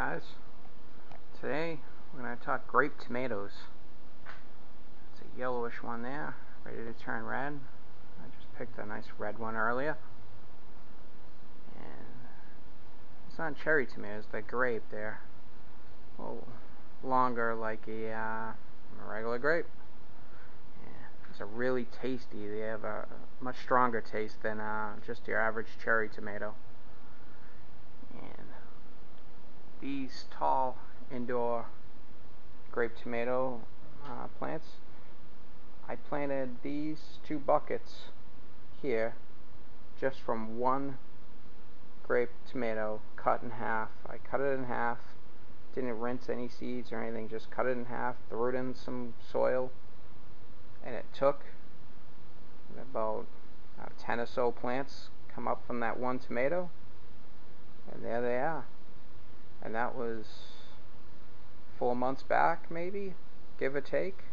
guys. Today we're going to talk grape tomatoes. It's a yellowish one there, ready to turn red. I just picked a nice red one earlier. And it's not cherry tomatoes, they're grape. A little longer like a, uh, regular grape. Yeah, it's a really tasty. They have a much stronger taste than uh, just your average cherry tomato these tall indoor grape tomato uh, plants. I planted these two buckets here just from one grape tomato cut in half. I cut it in half, didn't rinse any seeds or anything, just cut it in half, threw it in some soil, and it took about uh, 10 or so plants come up from that one tomato, and there they are and that was four months back maybe give or take.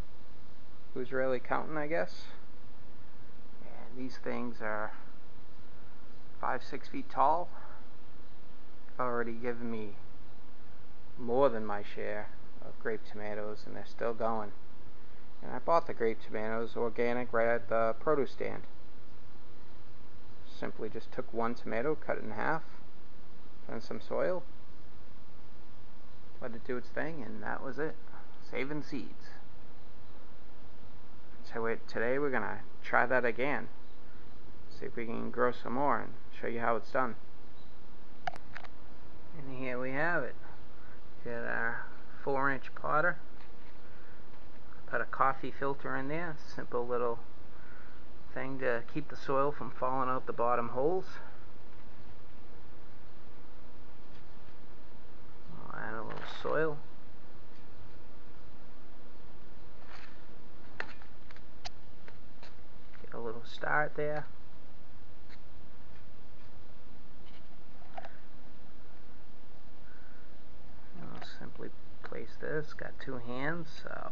Who's really counting I guess. And these things are five six feet tall. Already given me more than my share of grape tomatoes and they're still going. And I bought the grape tomatoes organic right at the produce stand. Simply just took one tomato cut it in half and some soil let it do its thing, and that was it. Saving seeds. So it, today we're going to try that again. See if we can grow some more and show you how it's done. And here we have it. Got our 4 inch potter. Put a coffee filter in there. Simple little thing to keep the soil from falling out the bottom holes. Soil. Get a little start there. I'll simply place this, got two hands, so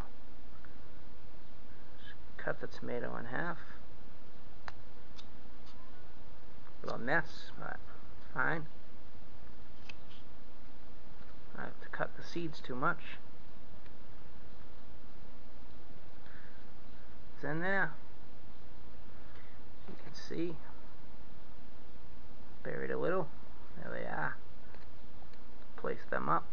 cut the tomato in half. A little mess, but fine. I have to cut the seeds too much. It's in there. You can see. Buried a little. There they are. Place them up.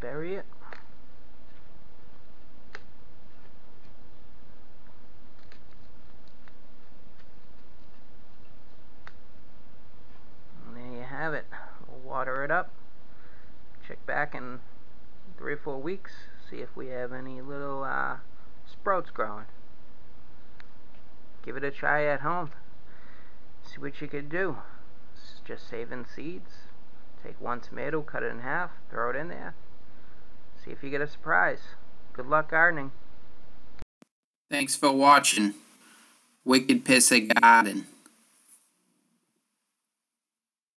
Bury it. It up check back in three or four weeks see if we have any little uh, sprouts growing. Give it a try at home. See what you could do. Just saving seeds. Take one tomato cut it in half throw it in there. See if you get a surprise. Good luck gardening. Thanks for watching. Wicked Pissah Garden